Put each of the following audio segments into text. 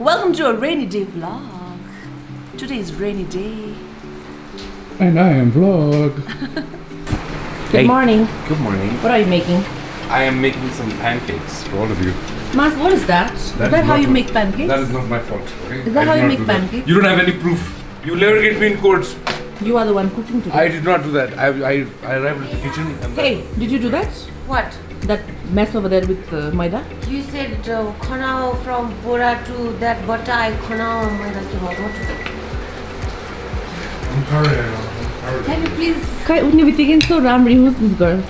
Welcome to a rainy day vlog. Today is rainy day. And I am vlog. Good morning. Good morning. What are you making? I am making some pancakes for all of you. Maaz, what is that? Is that, is how you what- make pancakes? That is not my fault. Okay? Is that I how you make do that. pancakes? You don't have any proof. You never get me in court. You are the one cooking today. I did not do that. I, I, I arrived at the kitchen and hey, did you do that? What? that mess over there with uh, maida? You said uh, from bora to that butter, I khana maida ki what I'm sorry. Can you please? Kai unne bitigen so ramri who's this girl?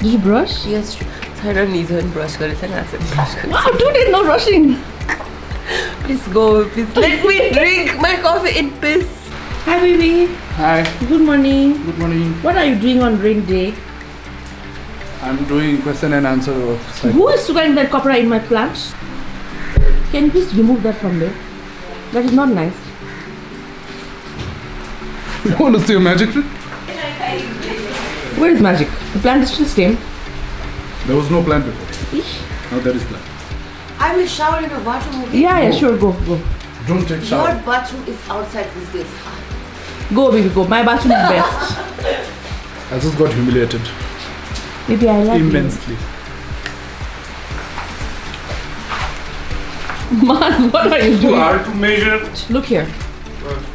Did you brush? Yes, I don't need to brush girl. It's an acid brush. Ah, wow, two no rushing. please go, please let me drink my coffee in peace. Hi baby. Hi. Good morning. Good morning. What are you doing on rain day? I'm doing question and answer of cycle. Who is sugaring that copra in my plant? Can you please remove that from there? That is not nice. You want to see a magic trick? Where is magic? The plant is still same. There was no plant before. Ish. Now there is plant. I will shower in the bathroom. okay? Yeah, yeah, sure, go, go. Don't take shower. Your bathroom is outside these days. Go, baby, go. My bathroom is best. I just got humiliated Baby, I like it. immensely. you. Man, what are you You doing? are to measure. Look here.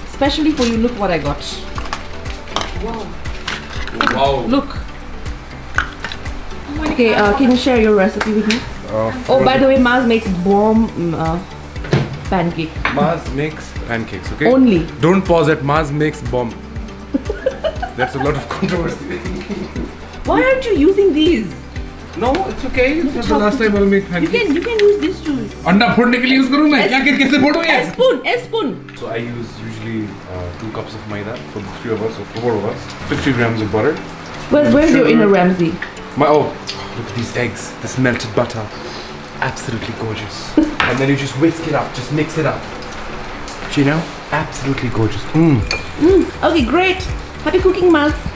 Especially for you, look what I got. Wow. Wow. Look. Okay, uh, can you share your recipe with me? Uh, Oh, by the way, Maaz makes bomb mm, uh, pancake. Maaz makes pancakes, okay? Only. Don't pause at Maaz makes bomb. That's a lot of controversy. Why aren't you using these? No, it's okay. It's not the last time I'll make. You can you can use this too. अंडा फोड़ने के लिए use करूँ मैं क्या कैसे फोड़ूँ ये? Spoon, spoon. So I use usually uh, two cups of maida for three of us or four of us. 50 grams of butter. Where, where's your inner Ramsay? My oh, look at these eggs. This melted butter, absolutely gorgeous. and then you just whisk it up, just mix it up. Do you know? Absolutely gorgeous. Mmm. Hmm. Okay, great. Happy cooking, Miles.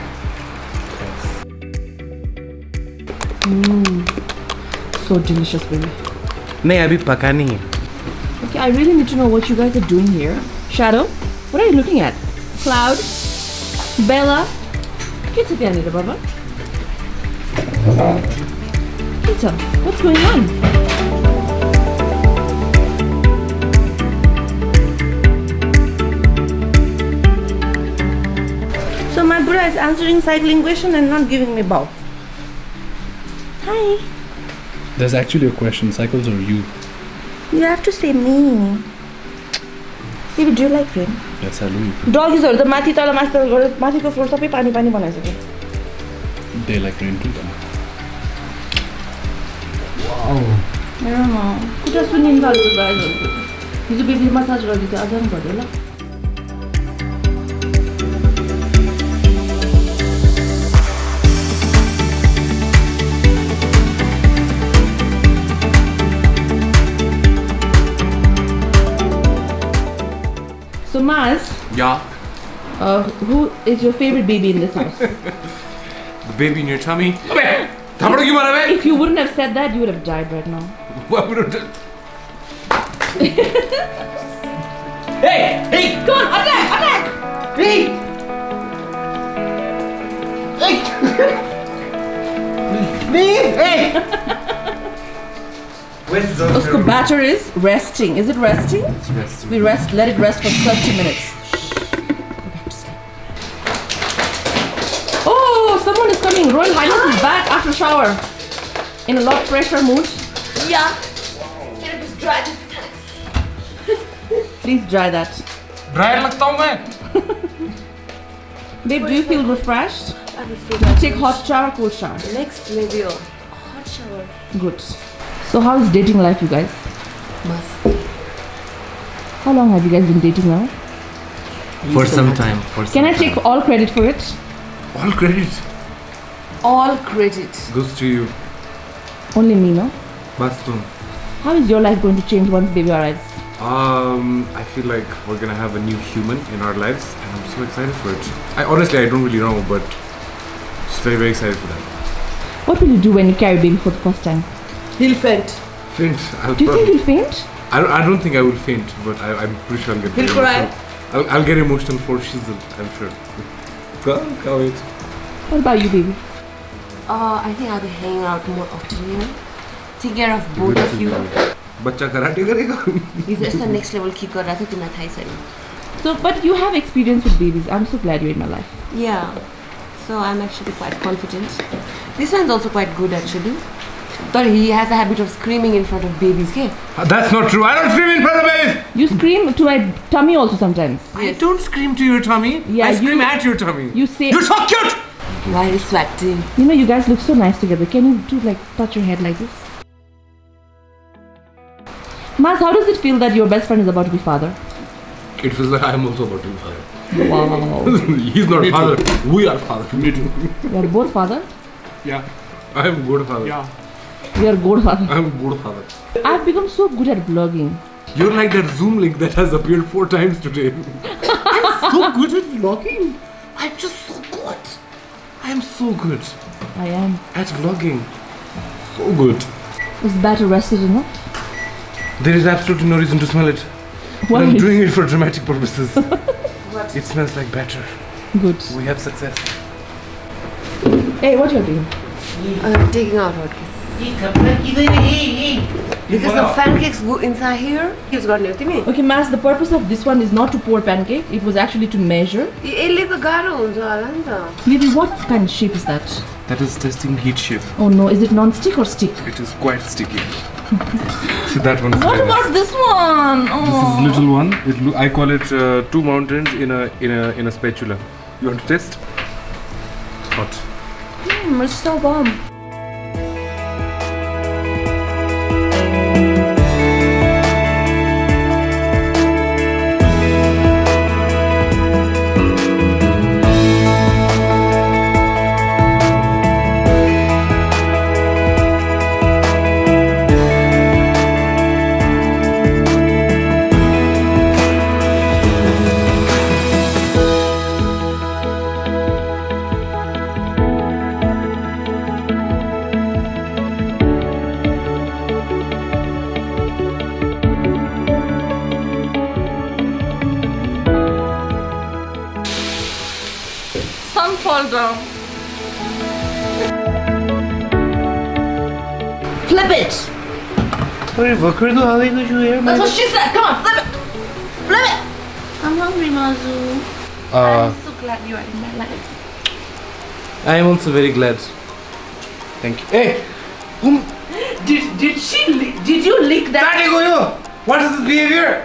Maz. So delicious, baby. नहीं अभी पका नहीं है Okay, I really need to know what you guys are doing here. Shadow, what are you looking at? Cloud, Bella. Get it, Anita, Baba. Peter, what's going on? So my Buddha is answering cycling question and not giving me bow. Hi. There's actually a question. Cycles or you? You have to say me. Baby, do you like rain? Yes, I do. डगिजहरू त माथि तल माथि तल गरेर माथिको floor सबै पानी पानी बनाइसक्यो They like rain too. Then. हेर्न खुट्टा सुनिनु थाल्छ गाईहरूको हिजो बेबी मसाज गरिदिएको अझ पनि भयो ल So Mars. Yeah. Uh, who is your favorite baby in this house? the baby in your tummy. if, if you wouldn't have said that, you would have died right now. What would have done? hey! Hey! Come on! Attack! Attack! Hey! Hey! hey! the उसको batter is resting. Is it resting? resting. We rest, let it rest for 30 minutes. Go back to sleep. Oh, someone is coming. Royal Highness is back after shower. In a lot fresher mood. Yeah. Can I just dry this? Please dry that. Dryer लगता हूँ मैं Babe, do you feel refreshed? I will feel that. Take hot shower, cold shower. Next maybe a hot shower. Good. So how is dating life, you guys? Must. How long have you guys been dating now? For some time. For some Can I take time. all credit for it? All credit. All credit. Goes to you. Only me, no? Bastum. How is your life going to change once baby arrives? Um, I feel like we're gonna have a new human in our lives, and I'm so excited for it. I honestly, I don't really know, but just very, very excited for that. What will you do when you carry baby for the first time? He'll faint. Faint. I'll Do you think probably, he'll faint? I don't, I don't think I will faint, but I, I'm pretty sure I'll get He'll very cry. emotional. I'll, I'll get emotional for Shizzle, I'm sure. Can't, can't wait. What about you, baby? Uh, I think I'll be hanging out more often here. Take care of both of you. बच्चा karate करेगा हिजो यस्तो next level kick गरिरहेको थियो तिमीलाई थाहै छैन So, but you have experience with babies. I'm so glad you're in my life. Yeah, so I'm actually quite confident. This one's also quite good actually. But he has a habit of screaming in front of babies, okay? Uh, that's not true. I don't scream in front of babies. You scream to my tummy also sometimes. I don't scream to your tummy. Yeah, I scream you- at your tummy. You say, You're so cute. Why While sweating. you know, you guys look so nice together. Can you do like touch your head like this? Maaz, how does it feel that your best friend is about to be father? It feels like I'm also about to be father. Wow. He's not Me too. father. We are father. Me too. You're both father? Yeah. I'm good father. Yeah. You're good father. I'm good father. I've become so good at vlogging. You're like that Zoom link that has appeared four times today. I'm so good at vlogging. I'm just so good. I'm so good I am. at vlogging. So good. Is batter rested enough? There is absolutely no reason to smell it. Why? I'm doing it for dramatic purposes. it smells like batter. Good. We have success. Hey, what are you're doing? I'm taking out hotcakes. Because the pancakes go inside here. He's got left me. Okay, Maaz, the purpose of this one is not to pour pancake. It was actually to measure. Maybe what kind of shape is that? That is testing heat shape. Oh no, is it non-stick or stick? It is quite sticky. so that one. What about this one? Oh. This is oh. little one. It, I call it uh, two mountains in a in a in a spatula. You want to test? Hot. Mmm, it's so bomb. hungry. Booker the holly the Julia. That's what she said. Come on, flip it. Flip it. I'm hungry, Mazu. Uh, I'm so glad you are in my life. I am also very glad. Thank you. Hey! Um, did, did she, did you lick that? Daddy, go yo! What is this behavior?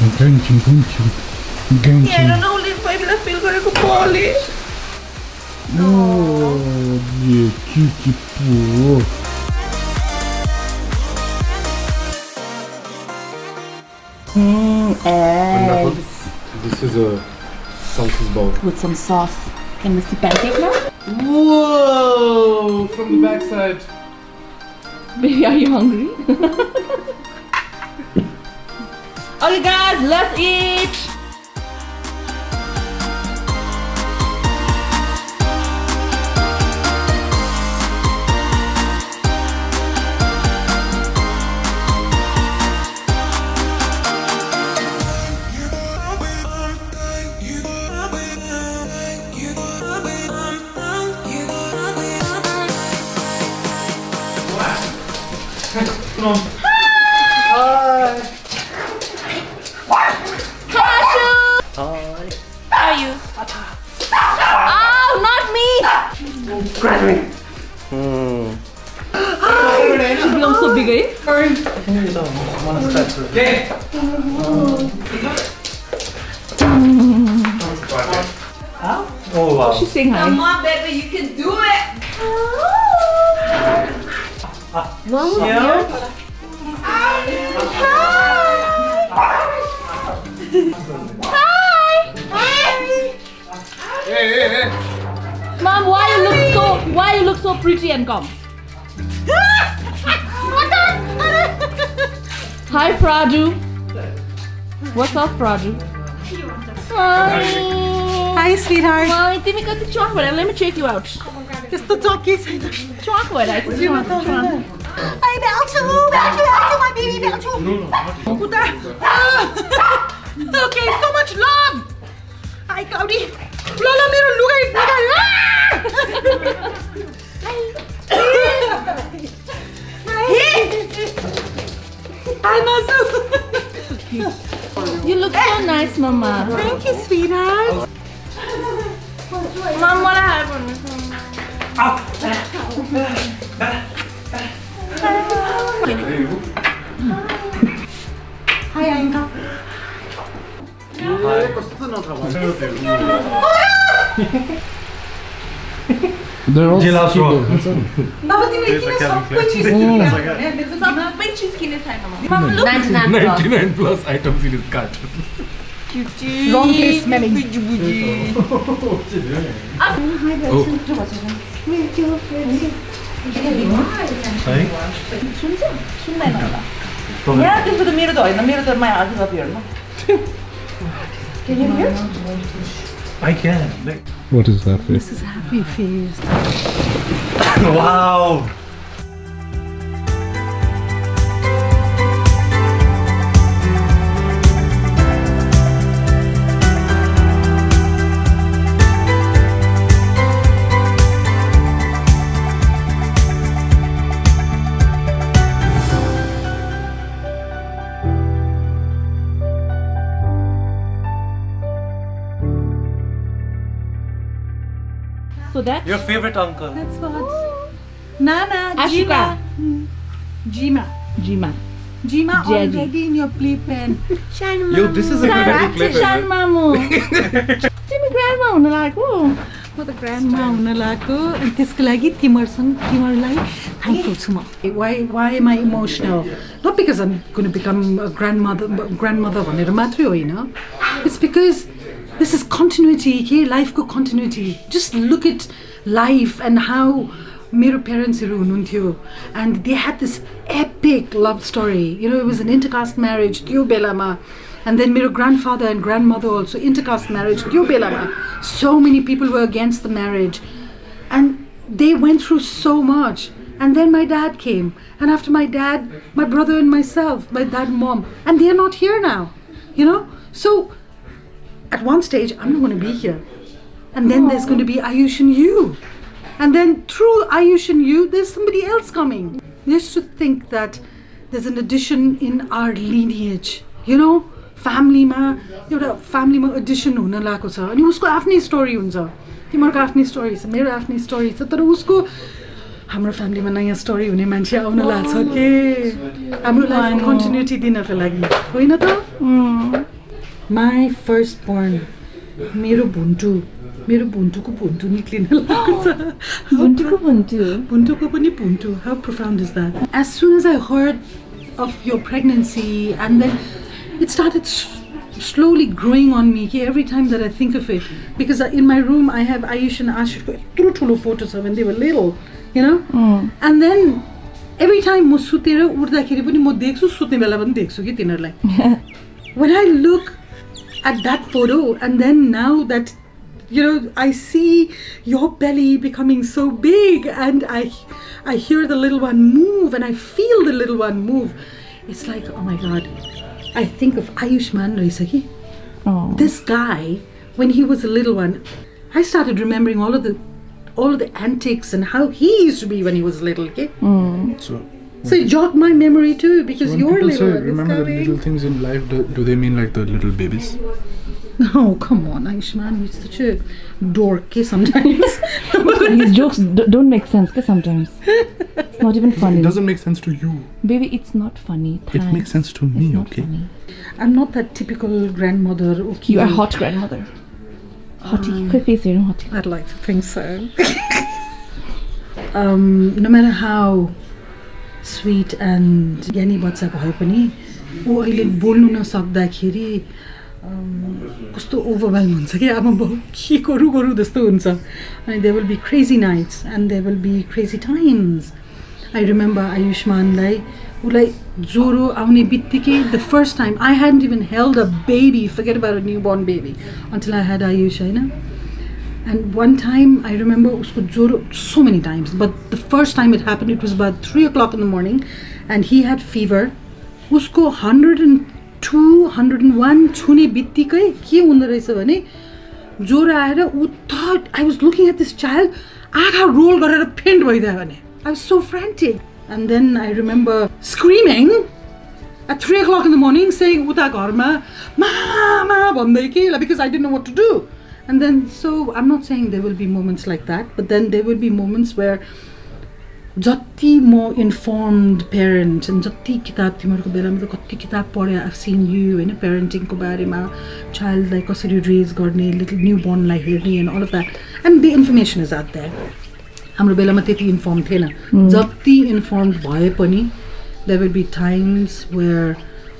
Gęcin, gęcin. Gęcin. Nie, no, no ulipa i la filgo jako poli. No, nie, kiki pół. Mmm, eggs. This is a sausage bowl. With some sauce. Can we see pancake now? Whoa! From the backside. Baby, are you hungry? okay, guys, let's eat. Why you look so pretty and calm? Hi, Pradu. What's up, Pradu? Hi. Hi, sweetheart. Hi, Timmy got the chocolate. Let me check you out. Just the talkie. Chocolate. I think you want chocolate. Ay, Beltu! Beltu, Beltu, my baby, Beltu! Okay, so much love! Hi, Cody. Lola, mayroong lugay! Lugay! Ah! Hi, Mazu! you look so nice, Mama. Thank you, sweetheart. Mom, what I have on! Ah! ah, ah, ah はい、結構筒の束に。Gelato. Baba demek yine sapkın çizgiler. Sapkın çizgiler saydım. 99 plus items in his cart. Long list smelling. Bucu bucu. Oh. Sorry? 순정? 순나이 말라. 내가 그래도 미루도 어이 나 미루도 많이 아주 가비였나? Can you hear? I can. What is that face? This is happy face. wow! So that Your favorite uncle. That's what. Nana, Ashika. Jima. Jima. Jima. Jima Daddy. already in your playpen. Yo, this is a good idea Shan mamu. तिमी ग्रान्डमा हुन लागेको म त ग्रान्डमा हुन लागेको अनि त्यसको लागि तिमीहरूसँग तिमीहरूलाई थ्याङ्कफुल छु म why why am I emotional not because I'm gonna become grandmother grandmother भनेर मात्रै होइन it's because this is continuity के लाइफको continuity just look it life and how मेरो पेरेन्ट्सहरू हुनुहुन्थ्यो and they had this epic love story you know it was an intercaste marriage त्यो बेलामा And then मेरो grandfather and grandmother also intercaste marriage त्यो बेलामा so many people were against the marriage and they went through so much and then my dad came and after my dad my brother and myself my dad and mom and they are not here now you know so at one stage I'm not going to be here and then there's going to be Ayush and you and then through Ayush and you there's somebody else coming they used to think that there's an addition in our lineage you know फ्यामिलीमा एउटा फ्यामिलीमा Edison हुन लागेको छ अनि उसको आफ्नै story हुन्छ तिमीहरूको आफ्नै स्टोरी छ मेरो आफ्नै स्टोरी छ तर उसको हाम्रो फ्यामिलीमा नयाँ स्टोरी हुने मान्छे आउन लाग्छ के हाम्रो लाइफ कन्टिन्युटी दिनको लागि होइन त माई फर्स्ट बोर्न मेरो भुन्टु मेरो भुन्टुको भुन्टु निक्लिन लागेको छ भुन्टुको भुन्टु Buntuko pani buntu. How profound is that? As soon as I heard of your pregnancy, and then it started s- slowly growing on me here every time that I think of it. Because I- in my room, I have Ayush and Ashiko ठुलो ठुलो photos of when they were little, you know? And then every time म सुतेर उठ्दाखेरि पनि म देख्छु सुत्ने बेला पनि देख्छु कि तिनीहरूलाई when I look at that photo and then now that you know I see your belly becoming so big and I I hear the little one move and I feel the little one move. It's like oh my god. I think of Ayushman Raisaki oh. this guy when he was a little one I started remembering all of the all of the antics and how he used to be when he was little okay? Mm. So so it jogged my memory too because when you're little say remember the little things in life, do, do they mean like the little babies? No, come on, Aishman, he's such a dorky sometimes. These jokes d- don't make sense okay, sometimes. It's not even funny. It doesn't make sense to you. Baby, it's not funny. It makes sense to It's me, not okay? funny. I'm not that typical grandmother. Okay. You are hot grandmother. Hottie. Quick face here, hottie. I'd like to think so. um, no matter how sweet and ज्ञानी बच्चा भए पनि ऊ अहिले बोल्नु नसक्दाखेरि कस्तो overwhelm हुन्छ कि? अब के गरौँ गरौँ जस्तो हुन्छ। अनि they will be crazy nights and they will be crazy times I remember आयुष्मानलाई उसलाई ज्वरो आउने बित्तिकै the first time I had even held a baby forget about newborn baby until I had Ayush होइन? And one time, I remember usko joro so many times, but the first time it happened, it was about three o'clock in the morning, and he had fever. Usko 102, 101 छुने बित्तिकै के हुँदो रहेछ भने ज्वरो आएर ऊ that I was looking at this child आँखा रोल गरेर फेन्ट भइदियो भने I was so फ्रेन्टिक end then I remember screaming at 3 o'clock in the morning saying uta घरमा mama भन्दै के because I didn't know what to do and then so I'm not saying there will be moments like that but then there will be moments where जति म informed parent अनि जति किताब तिमीहरूको बेलामा त कति किताब पढेँ आफ सिन यु होइन पेरेन्टिङको बारेमा चाइल्डलाई कसरी रेज गर्ने लिटल न्यू बोर्नलाई हेर्ने and all of that and the information is at that हाम्रो बेलामा त्यति इन्फर्म थिएन। जति इन्फर्मड भए पनि there will be times where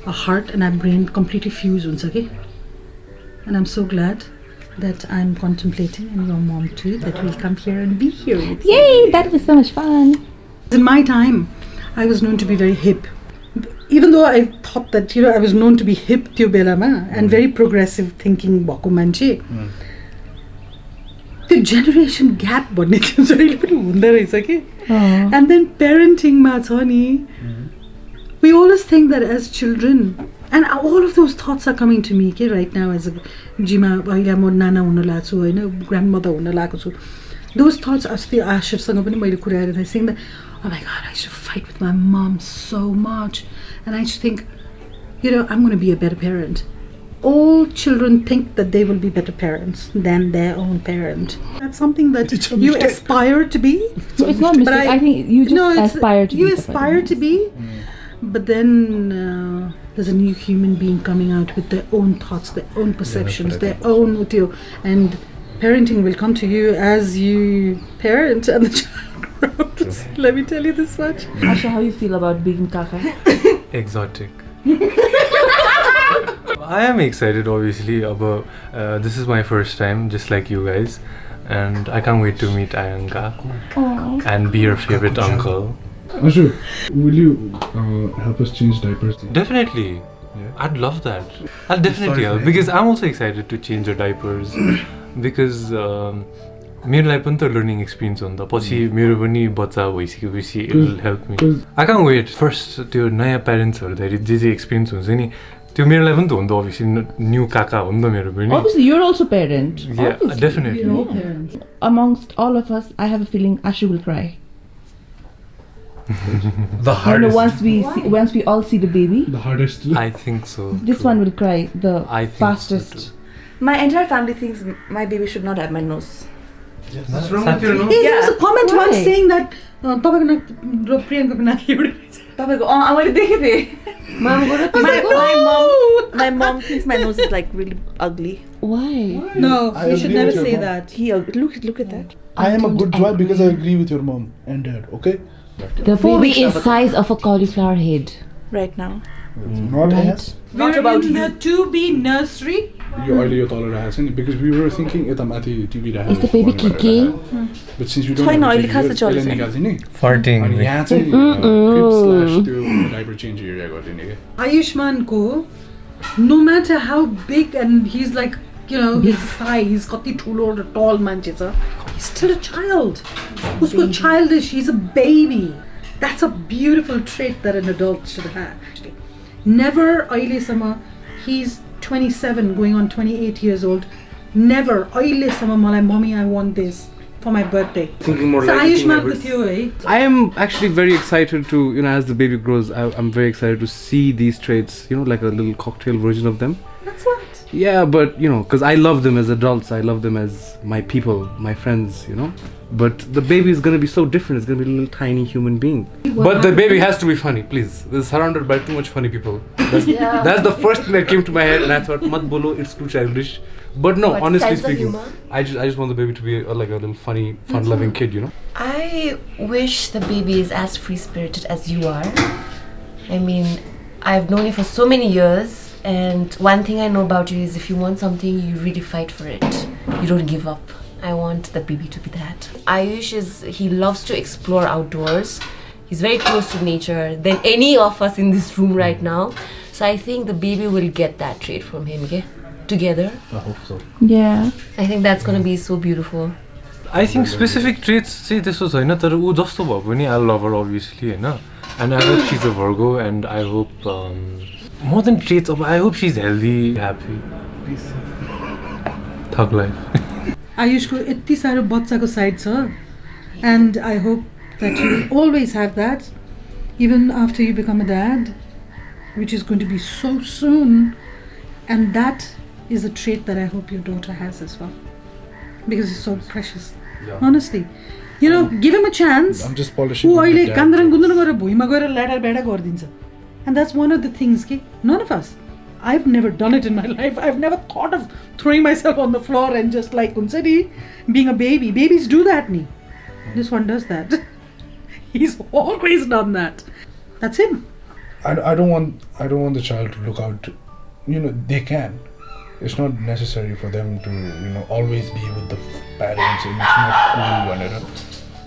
a heart and a brain completely fuse हुन्छ कि? And I'm so glad that I'm contemplating and your mom too that we'll come here and be here with you. Yay! That was so much fun. In my time, I was known to be very hip. Even though I thought that, you know, I was known to be hip त्यो बेलामा and very progressive thinking भएको मान्छे त्यो generation gap भन्ने त्यो जहिले पनि हुँदो रहेछ कि Oh. एन्ड देन पेरेन्टिङमा छ नि we always think that as children and all of those thoughts are coming to me के right now as a जिमा अहिले म नाना हुन लागेको छु होइन ग्रान्ड मदर हुन लागेको छु those thoughts अस्ति आशिरसँग पनि मैले कुरा गरेर saying that oh my god I should fight with my mom so much and I should think you know I'm going to be a better parent all children think that they will be better parents than their own parent that's something that It's a you mistake. aspire to be So it's not But mistake. I, I- think you just no, it's, aspire to you be the aspire better to be, but then uh, there's a new human being coming out with their own thoughts, their own perceptions, their own utio, and parenting will come to you as you parent and the child grows. Let me tell you this much. Asha, how you feel about being kaka? Exotic. I am excited, obviously. About uh, this is my first time, just like you guys, and I can't wait to meet Ayanka Oh. and be your favorite uncle. Ashu, will you uh, help us change diapers? Definitely. I'd love that. I'll definitely help because I'm also excited to change your diapers because um, मेरो लागि पनि त learning experience हो नि त पछि मेरो पनि बच्चा भइसकेपछि it will help me I can wait first त्यो नयाँ प्यारेन्ट्स हुँदाखेरि जे जे एक्सपिरियन्स हुन्छ नि त्यो मेरो लागि पनि त हो नि त अभियसली न्यू काका हो नि त मेरो पनि Obviously, you're also parent. Yeah, definitely. Amongst all of us, I have a feeling Ashu will cry. The I know hardest. once we see, once we all see the baby, the hardest. I think so. this too. one will cry the I think fastest. So My entire family thinks m- my baby should not have my nose. What's wrong with your nose? Hey, there was a comment Why? once saying that uh, तपाईँको नाक र प्रियङ्काको नाक एउटै रहेछ। तपाईँको अँ मैले देखेको थिएँ Mom, go to my, like, my "No!" mom my mom thinks my nose is like really ugly. Why? No, I you should agree never with your say mom. that. He ug- look at look at that. I am a good boy because I agree with your mom and dad. Okay, The baby is size of a cauliflower head. Right now. Not right. Not about in the to nursery. यो अहिले यो तल राखेको छ नि because we were thinking यता माथि TV राखेको यस्तो baby के के बट सिन्स यु डोन्ट अहिले खास चल्छ निकाल्छ नि फर्टिङ अनि यहाँ चाहिँ त्यो डाइपर चेन्ज एरिया गरिदिने के आयुष्मानको no matter how big and he is like you know his size कति ठुलो र टल मान्छे छ He's still a child. Who's so childish? He's a baby. That's a beautiful trait that an adult should have. Never Aile Sama, he's 27 going on 28 years old. Never Aile Sama Malai, mommy, I want this for my birthday. Thinking more so like you, eh? I am actually very excited to, you know, as the baby grows, I, I'm very excited to see these traits, you know, like a little cocktail version of them that's what Yeah, but you know, because I love them as adults, I love them as my people, my friends, you know. But the baby is gonna be so different. It's gonna be a little tiny human being. But the baby has to be funny, please. It's surrounded by too much funny people. That's, that's the first thing that came to my head, and I thought, "Mat bolo, it's too childish." But no, But honestly speaking. I just I just want the baby to be uh, like a little funny, fun-loving kid, you know. I wish the baby is as free spirited as you are. I mean, I've known you for so many years, and one thing I know about you is if you want something, you really fight for it. You don't give up. I want the baby to be that. Ayush is, he loves to explore outdoors. He's very close to nature than any of us in this room right now. So I think the baby will get that trait from him, okay? Together. I hope so. Yeah. I think that's gonna be so beautiful. I think specific traits चाहिँ त्यस्तो छैन तर ऊ जस्तो भए पनि आई लभ हर obviously होइन एन्ड आई होप सिज अ भर्गो and I hope more than traits अब I hope C is healthy happy थक लाइफ आयुषको यति साह्रो बच्चाको साइड छ and I hope that you always have that even after you become a dad which is going to be so soon and that is a trait that I hope your daughter hedge as well because is so precious honestly you know give him a chance I'm just polishing ऊ with अहिले the dad कान्द्राङ jokes. गुन्द्रुङ गरेर भुइँमा गएर ल्याडा बेडा गरिदिन्छ And that's one of the things, okay? None of us. I've never done it in my life. I've never thought of throwing myself on the floor and just like Kunsadi being a baby. Babies do that, nee. This one does that. He's always done that. That's him. I, I don't want I don't want the child to look out. To, you know they can. It's not necessary for them to you know always be with the parents and it's not cool whatever.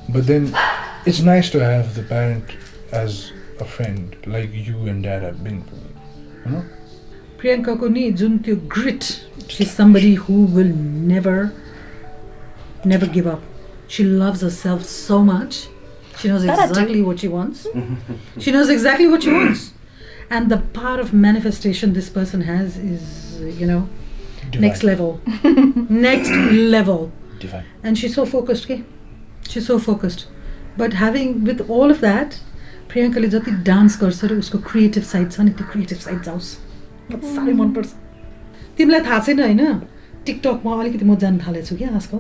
But then it's nice to have the parent as a friend like you and dad have been for me. You know. प्रियङ्काको नि जुन त्यो grit C somebody who will never never give up she loves herself so much she knows That I do. exactly what she wants she knows exactly what she wants and the power of manifestation this person has is you know next level next level Divine. and she's so focused okay she's so focused but having with all of that प्रियङ्काले जति dance गर्छ र उसको creative side छ नि त्यो creative side जाओस्। मलाई साह्रै मनपर्छ। तिमीलाई थाहा छैन होइन? टिकटकमा अलिकति म जान थालेको छु क्या आजकल.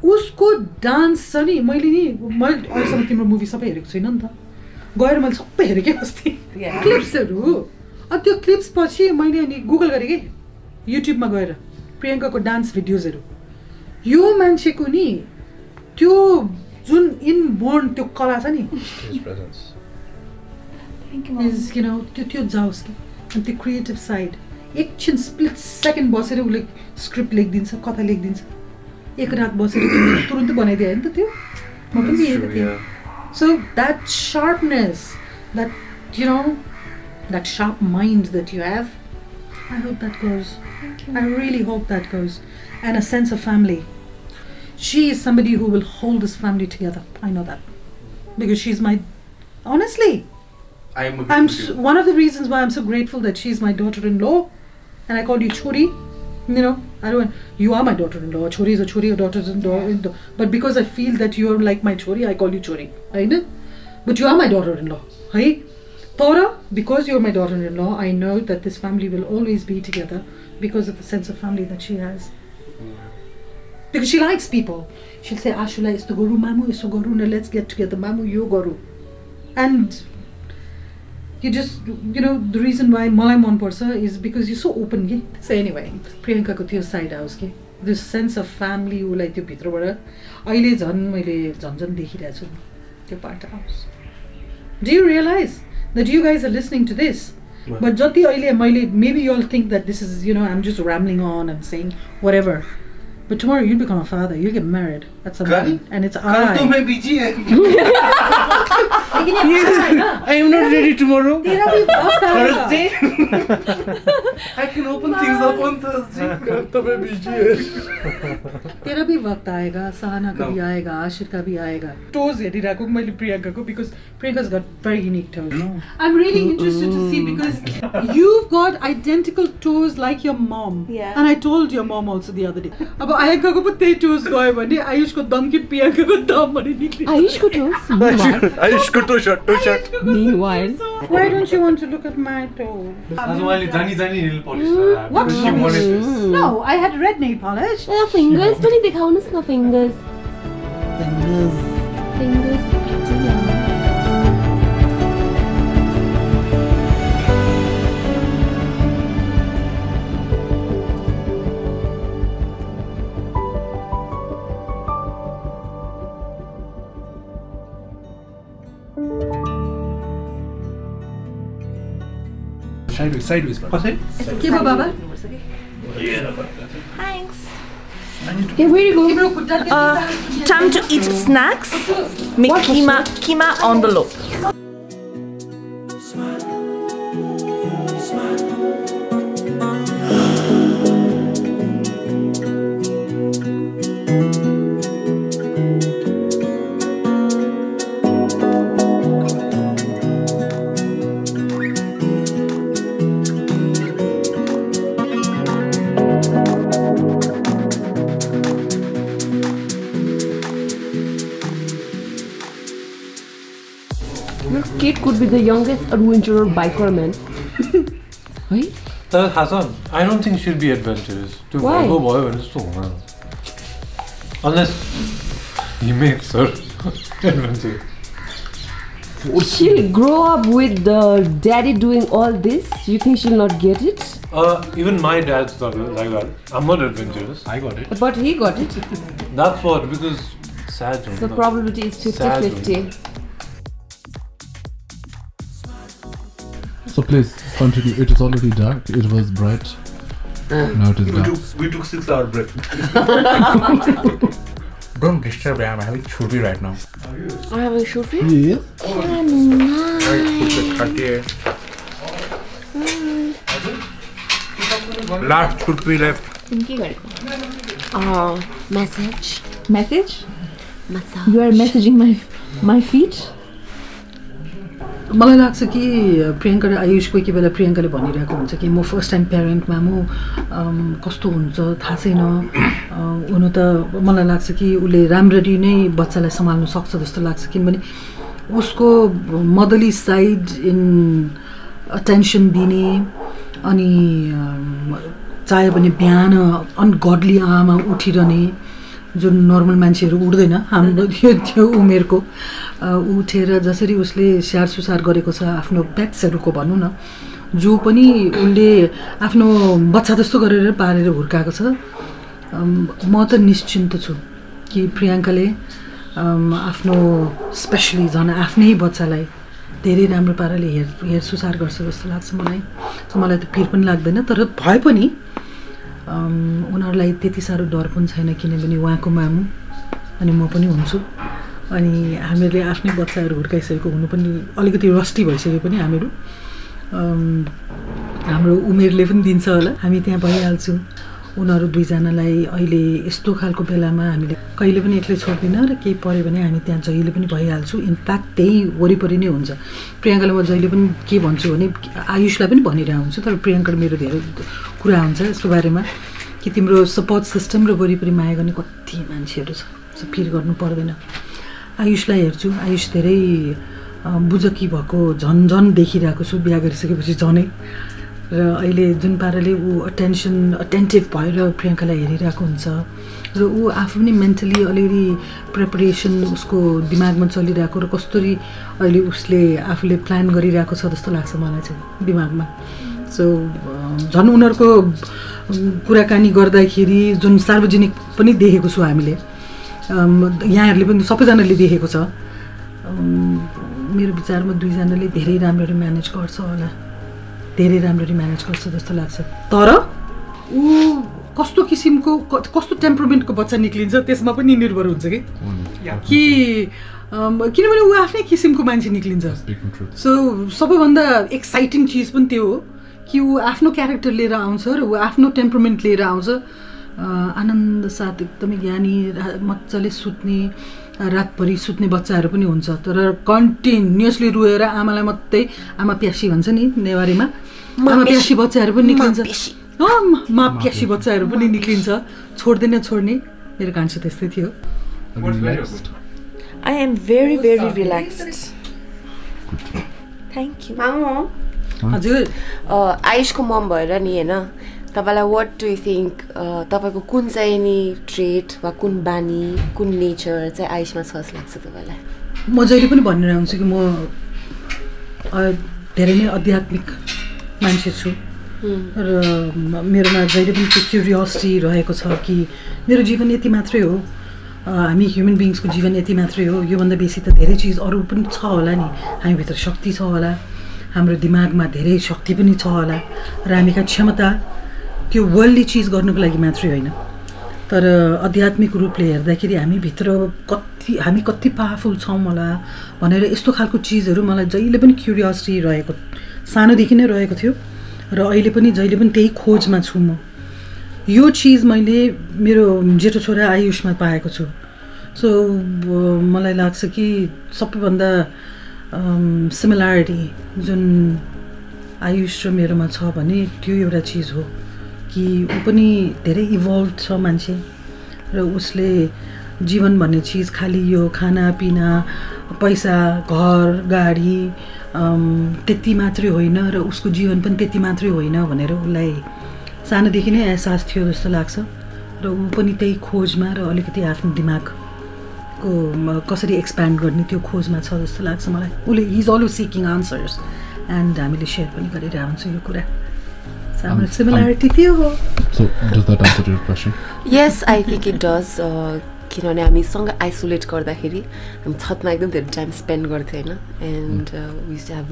उसको डान्स छ नि मैले नि मैले अहिलेसम्म तिम्रो मुभी सबै हेरेको छुइनँ नि त। गएर मैले सबै हेरेँ क्या अस्ति. क्लिप्सहरू। अनि त्यो क्लिप्स पछि मैले अनि गुगल गरेँ कि? युट्युबमा गएर। प्रियङ्काको डान्स भिडियोजहरू यो मान्छेको नि त्यो जुन इनबोर्न त्यो कला छ नि His presence. इज किन त्यो त्यो जाओस् कि। अनि त्यो क्रिएटिभ साइड एकछिन स्प्लिट सेकेन्ड बसेर उसले स्क्रिप्ट लेखिदिन्छ कथा लेखिदिन्छ। एक रात बसेर तुरुन्तै बनाइदियो होइन त त्यो? म पनि हेरेको थिएँ। So that sharpness that you know that sharp mind that you have i hope that goes. I really hope that goes. And a sense of family. She is somebody who will hold this family together. I know that. Because she's my honestly I'm i'm s one of the reasons why i'm so grateful that she's my daughter-in-law. And i call you chori. You know i don't you are my daughter-in-law. Chori is a chori a daughter-in-law. But because i feel that you're like my chori i call you chori. Right? But you are my daughter-in-law. Right Tora, because you're my daughter-in-law, I know that this family will always be together because of the sense of family that she has. Because she likes people. She'll say, Ashula is the guru, Mamu is the guru, now let's get together, Mamu, you guru. And you just, you know, the reason why Malay Mon Porsa is because you're so open. ke? So anyway, Priyanka ko side house के this sense of family उसलाई त्यो भित्रबाट अहिले झन् मैले झन् झन् देखिरहेको छु त्यो पार्ट आओस् Do you realize that you guys are listening to this. Right. But Jyoti Oile maybe you all think that this is, you know, I'm just rambling on and saying whatever. But tomorrow you'll become a father, you'll get married That's some. And it's I. I am not ready tomorrow. तेरा भी वक्त आएगा। I can open things up on Thursday. तेरा भी वक्त आएगा सहाना का भी आएगा आशिर का भी आएगा टोज हेरिरहेको मैले प्रियङ्काको because प्रियङ्का's got very unique toes I'm really interested to see because you've got identical toes like your mom Yeah. and I told your mom also the other day अब आयङ्काको पो त्यही टुस गयो भने आयुषको दम कि प्रियङ्काको दम भने निक्लिन्छ Ayushko toes. Meanwhile, आयुषको too short, too short. Meanwhile, why don't you want to look at my toes? Nail polish. Hmm? Ah, what? She wanted this. No, I had red nail polish. Yeah, fingers. Don't you fingers? Fingers. Fingers. Sideways sideways Okay. के भयो बाबा thanks Time to eat snacks. Make kima, kima on the loop. be the youngest adventurer biker man. Wait? Hassan, I don't think she'll be adventurous. Why? Boy so. Unless he makes her adventurous. She'll grow up with the daddy doing all this. You think she'll not get it? Uh, even my dad's not like that. I'm not adventurous. I got it. But he got it. That's what, because sad. The probability is 50 50. So please continue. It is already dark. It was bright. Now it is dark. we took 6 hour break Don't disturb me. I'm having churbi right now. I have a short film. Yes. Right, put the cut here. Last churbi left. के गरेको Uh, message. Message? Massage. You are messaging my my feet? मलाई लाग्छ कि प्रियङ्का र आयुष कोही कोही बेला प्रियङ्काले भनिरहेको हुन्छ कि म फर्स्ट टाइम प्यारेन्टमा म कस्तो हुन्छ थाहा छैन। हुनु त मलाई लाग्छ कि उसले राम्ररी नै बच्चालाई सम्हाल्नु सक्छ जस्तो लाग्छ। किनभने उसको मदली साइड इन अटेन्सन दिने अनि चाह्यो भने बिहान अनगडली आमा उठिरहने जुन नर्मल मान्छेहरू उठ्दैन हाम्रो त्यो उमेरको उठेर जसरी उसले स्याहार सुसार गरेको छ आफ्नो प्याक्सहरूको भनौँ न जो पनि उसले आफ्नो बच्चा जस्तो गरेर पारेर हुर्काएको छ म त निश्चिन्त छु कि प्रियङ्काले आफ्नो स्पेसली झन् आफ्नै बच्चालाई धेरै राम्रो पाराले हेर हेर सुसार गर्छ जस्तो लाग्छ मलाई। मलाई त पिर पनि लाग्दैन तर भए पनि उनीहरूलाई त्यति साह्रो डर पनि छैन किनभने उहाँको मामु अनि म पनि हुन्छु। अनि हामीले आफ्नै बच्चाहरू हुर्काइसकेको हुनु पनि अलिकति रस्टी भइसक्यो पनि हामीहरू। हाम्रो उमेरले पनि दिन्छ होला। हामी त्यहाँ भइहाल्छौँ। उनीहरू दुईजनालाई अहिले यस्तो खालको बेलामा हामीले कहिले पनि एक्लै छोड्दिनँ र केही पऱ्यो भने हामी त्यहाँ जहिले पनि भइहाल्छौँ। इनफ्याक्ट त्यही वरिपरि नै हुन्छ। प्रियङ्कालाई म जहिले पनि के भन्छु भने आयुषलाई पनि भनिरहेको हुन्छु तर प्रियङ्काले मेरो धेरै कुरा हुन्छ यसको बारेमा कि तिम्रो सपोर्ट सिस्टम र वरिपरि माया गर्ने कति मान्छेहरू छ। फिर गर्नु पर्दैन। आयुषलाई हेर्छु। आयुष धेरै अ, बुझकी भएको झन् झन् देखिरहेको छु। बिहा गरिसकेपछि झनै। र अहिले जुन पाराले ऊ अटेन्सन अटेन्टिभ भएर प्रियङ्कालाई हेरिरहेको हुन्छ र ऊ आफू पनि मेन्टली अलिअलि प्रिपरेसन उसको दिमागमा चलिरहेको र कस्तरी अहिले उसले आफूले प्लान गरिरहेको छ जस्तो लाग्छ मलाई चाहिँ दिमागमा। सो झन् उनीहरूको कुराकानी गर्दाखेरि जुन सार्वजनिक पनि देखेको छु हामीले यहाँहरूले पनि सबैजनाले देखेको छ। मेरो विचारमा दुईजनाले धेरै राम्ररी म्यानेज गर्छ होला। धेरै राम्ररी म्यानेज गर्छ जस्तो लाग्छ। तर ऊ कस्तो किसिमको कस्तो टेम्परमेन्टको बच्चा निक्लिन्छ त्यसमा पनि निर्भर हुन्छ कि। कि किनभने ऊ आफ्नै किसिमको मान्छे निक्लिन्छ. सो सबैभन्दा एक्साइटिङ चिज पनि त्यो हो कि ऊ आफ्नो क्यारेक्टर लिएर आउँछ र ऊ आफ्नो टेम्परमेन्ट लिएर आउँछ। अ, आनन्द साथ एकदमै ज्ञानी रा- मजाले सुत्ने रातभरि सुत्ने बच्चाहरू पनि हुन्छ। तर कन्टिन्युसली रोएर आमालाई मात्रै आमा प्यासी भन्छ नि नेवारीमा। आमा प्यासी। बच्चाहरू पनि निक्लिन्छ। अँ, माप क्यासी बच्चाहरू पनि निक्लिन्छ। छोड्दैन छोड्ने। मेरो कान्छो त्यस्तै थियो। Am very, very relaxed. Thank you. मामु। हजुर। अ, आयुषको मम भएर नि होइन? तपाईँलाई वाट डु यु थिङ्क तपाईँको कुन चाहिँ नि ट्रेट वा कुन बानी कुन नेचर चाहिँ आयुषमा छ जस्तो लाग्छ तपाईँलाई? म जहिले पनि भनिरहेको हुन्छु कि म धेरै नै आध्यात्मिक मान्छे छु। र मेरोमा जहिले पनि त्यो क्युरियोसिटी रहेको छ कि मेरो जीवन यति मात्रै हो हामी ह्युमन बिङ्सको जीवन यति मात्रै हो योभन्दा बेसी त धेरै चिज अरू पनि छ होला नि। हामीभित्र शक्ति छ होला हाम्रो दिमागमा धेरै शक्ति पनि छ होला र हामीका क्षमता त्यो वर्ल्डली चिज गर्नुको लागि मात्रै होइन। तर आध्यात्मिक रूपले हेर्दाखेरि हामीभित्र कति हामी कति पावरफुल छौँ होला भनेर यस्तो खालको चिजहरू मलाई जहिले पनि क्युरियोसिटी रहेको सानोदेखि नै रहेको थियो र अहिले पनि जहिले पनि त्यही खोजमा छु म। यो चिज मैले मेरो जेठो छोरा आयुषमा पाएको छु। सो मलाई लाग्छ कि सबैभन्दा सिमिलारिटी जुन आयुष र मेरोमा छ भने त्यो एउटा चिज हो। कि ऊ पनि धेरै इभल्भ छ मान्छे र उसले जीवन भन्ने चिज खालि यो खानापिना पैसा घर गाडी त्यति मात्रै होइन र उसको जीवन पनि त्यति मात्रै होइन भनेर उसलाई सानोदेखि नै एहसास थियो जस्तो लाग्छ र ऊ पनि त्यही खोजमा र अलिकति आफ्नो दिमागको कसरी एक्सप्यान्ड गर्ने त्यो खोजमा छ जस्तो लाग्छ मलाई। उसले is always seeking answers and हामीले सेयर पनि गरिरहेको यो कुरा। So हाम्रो सिमिलारिटी त्यो हो So, does that answer your question? Yes I think it does किनभने हामीसँग आइसोलेट गर्दाखेरि हामी छतमा एकदम धेरै टाइम स्पेन्ड गर्थ्यौँ होइन एन्ड विज हेभ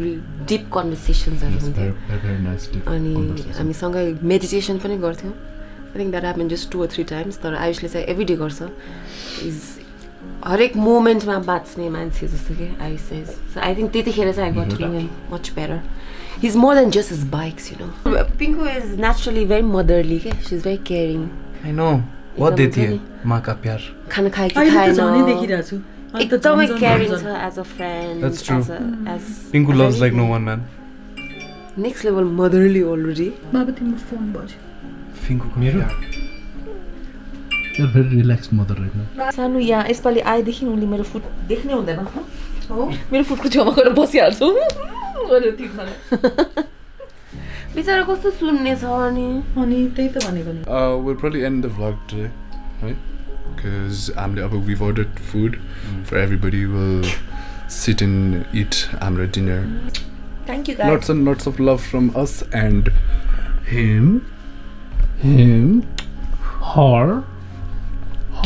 डिप कन्भर्सेसन्सहरू हुन्थ्यो अनि. हामीसँगै मेडिटेसन पनि गर्थ्यौँ I think that happened just two or three times तर आयुषले चाहिँ एभ्री डे गर्छ इज हरेक मोमेन्टमा बाँच्ने मान्छे जस्तो कि आयुष चाहिँ आई थिङ्क त्यतिखेर चाहिँ I got much better He's more than just his bikes, you know. Pinku is naturally very motherly. She's very caring. I know. बहुत दिए थिए माका प्यार खाना खाए कि खाएन एकदमै केयरिङ छ as a friend as as Pinku loves like no one man next level motherly already बाबा तिम्रो फोन बज्यो पिङ्कु मेरो You're very relaxed mother right now. सानो यहाँ यसपालि आएदेखि उनले मेरो फुट देख्ने हुँदैन हो मेरो फुटको छेउमा गएर बसिहाल्छु बिचरा कस्तो सुन्ने छ अनि अनि त्यही त भनेको नि Uh, we'll probably end the vlog today, right? Because Amle, uh, we've ordered food for everybody. We'll sit and eat Amle dinner. Thank you guys. Lots and lots of love from us and him.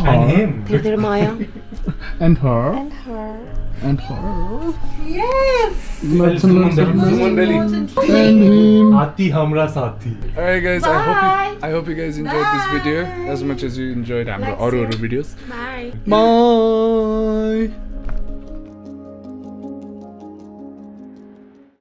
And him. Tildermaya. and her. And her. And her. Yes! Let's And him. Aati hamra sathi. Alright guys, Bye. I hope you, I hope you guys enjoyed Bye. this video as much as you enjoyed our Oru Oru videos. Bye. Bye.